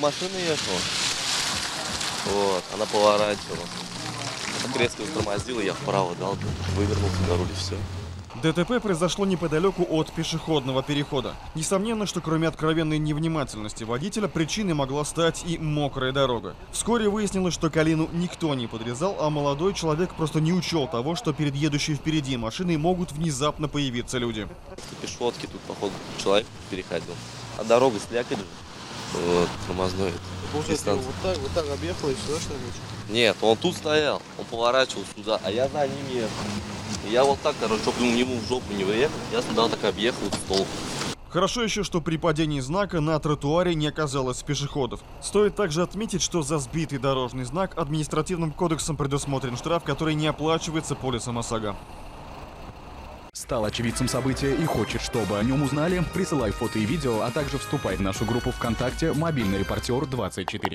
машина ехала. Вот, она поворачивала. Так резко затормозила, я вправо дал, вывернулся на руль и все. ДТП произошло неподалеку от пешеходного перехода. Несомненно, что кроме откровенной невнимательности водителя, причиной могла стать и мокрая дорога. Вскоре выяснилось, что Калину никто не подрезал, а молодой человек просто не учел того, что перед едущей впереди машиной могут внезапно появиться люди. Пешеходки тут, походу, человек переходил. А дорога слякоть же. Вот. Получается, Дистанция. вот так, вот так объехал и сюда что ли? Нет, он тут стоял, он поворачивал сюда, а я за ним ехал. И я вот так, короче, чтобы ему в жопу не выехал, я сюда так объехал в стол. Хорошо еще, что при падении знака на тротуаре не оказалось пешеходов. Стоит также отметить, что за сбитый дорожный знак административным кодексом предусмотрен штраф, который не оплачивается полисом ОСАГО. Стал очевидцем события и хочет, чтобы о нем узнали? Присылай фото и видео, а также вступай в нашу группу ВКонтакте «Мобильный репортер 24».